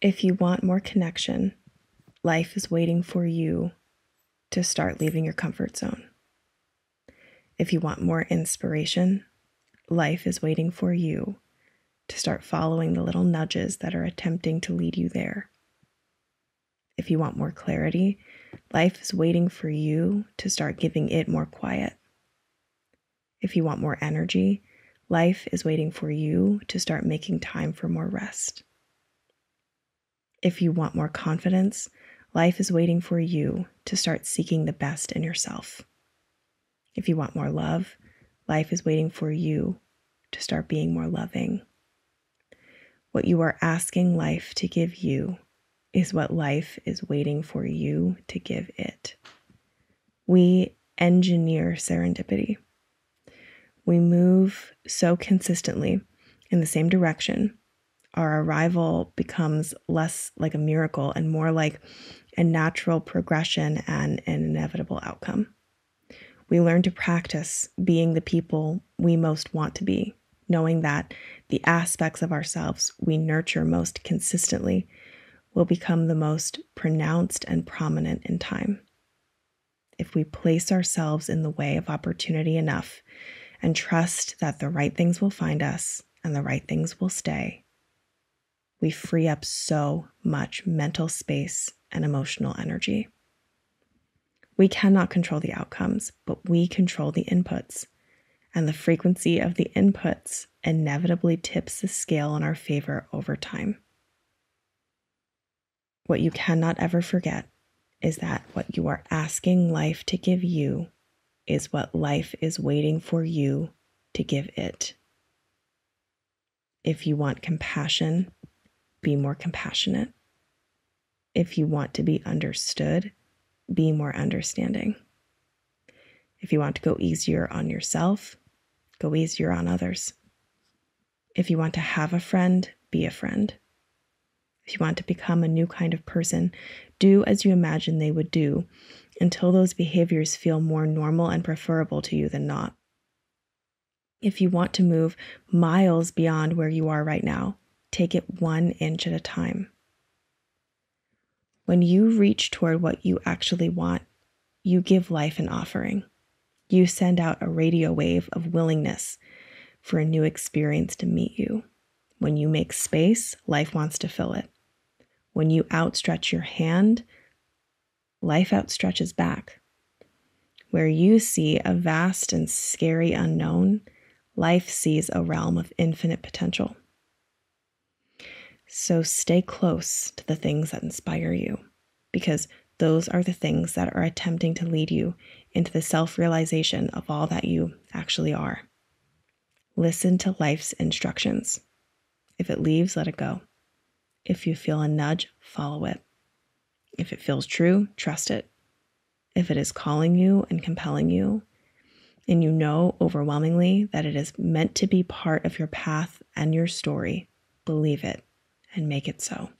If you want more connection, life is waiting for you to start leaving your comfort zone. If you want more inspiration, life is waiting for you to start following the little nudges that are attempting to lead you there. If you want more clarity, life is waiting for you to start giving it more quiet. If you want more energy, life is waiting for you to start making time for more rest. If you want more confidence, life is waiting for you to start seeking the best in yourself. If you want more love, life is waiting for you to start being more loving. What you are asking life to give you is what life is waiting for you to give it. We engineer serendipity. We move so consistently in the same direction. Our arrival becomes less like a miracle and more like a natural progression and an inevitable outcome. We learn to practice being the people we most want to be, knowing that the aspects of ourselves we nurture most consistently will become the most pronounced and prominent in time. If we place ourselves in the way of opportunity enough and trust that the right things will find us and the right things will stay, we free up so much mental space and emotional energy. We cannot control the outcomes, but we control the inputs. And the frequency of the inputs inevitably tips the scale in our favor over time. What you cannot ever forget is that what you are asking life to give you is what life is waiting for you to give it. If you want compassion, be more compassionate. If you want to be understood, be more understanding. If you want to go easier on yourself, go easier on others. If you want to have a friend, be a friend. If you want to become a new kind of person, do as you imagine they would do until those behaviors feel more normal and preferable to you than not. If you want to move miles beyond where you are right now, take it one inch at a time. When you reach toward what you actually want, you give life an offering. You send out a radio wave of willingness for a new experience to meet you. When you make space, life wants to fill it. When you outstretch your hand, life outstretches back. Where you see a vast and scary unknown, life sees a realm of infinite potential. So stay close to the things that inspire you, because those are the things that are attempting to lead you into the self realization of all that you actually are. Listen to life's instructions. If it leaves, let it go. If you feel a nudge, follow it. If it feels true, trust it. If it is calling you and compelling you, and you know overwhelmingly that it is meant to be part of your path and your story, believe it and make it so.